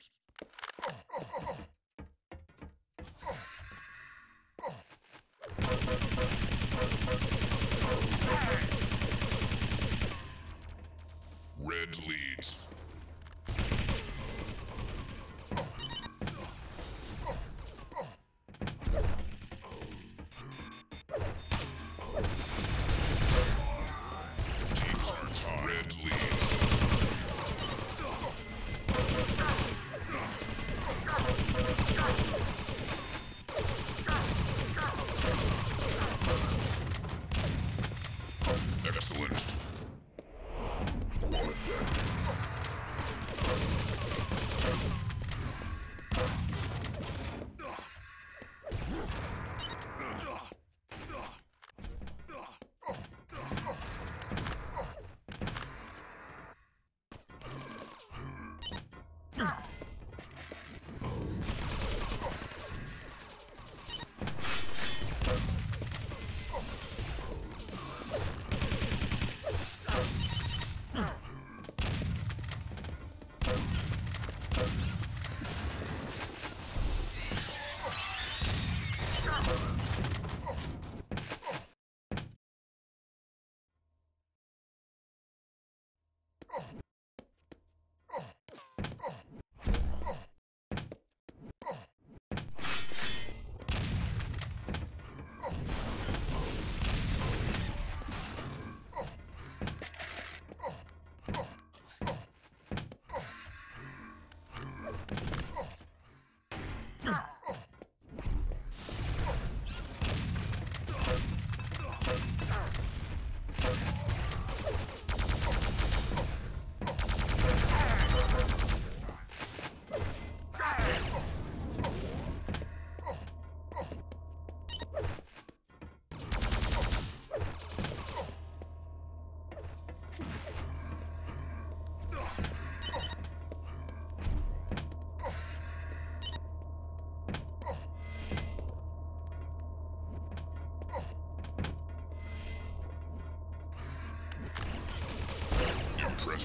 Great.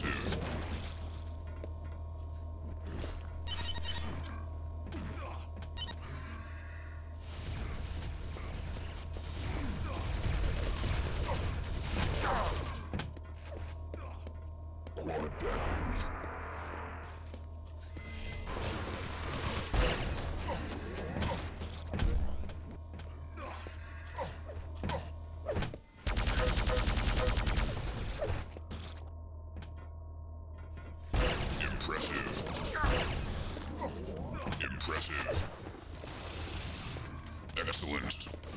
Impressive. Impressive. Excellent.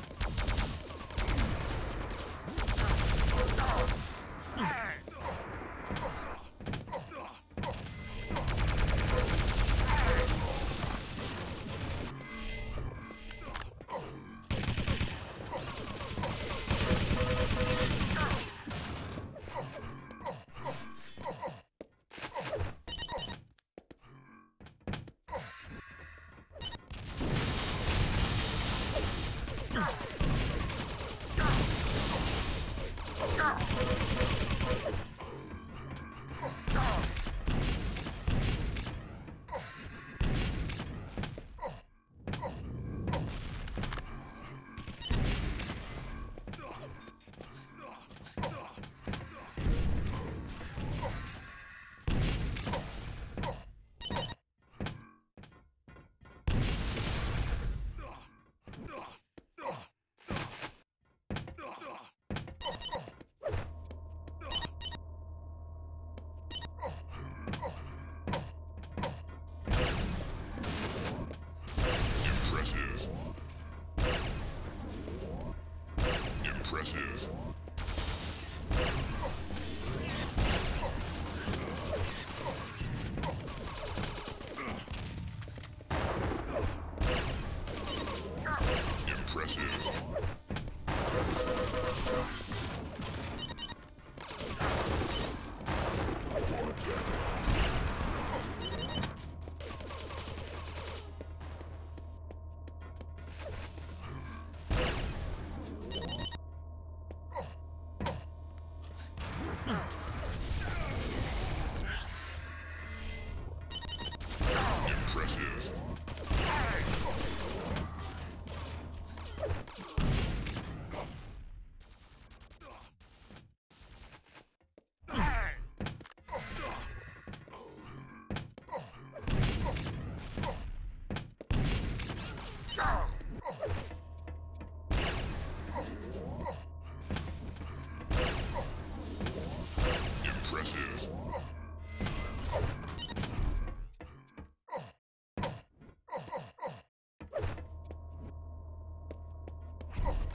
すごい。Oh.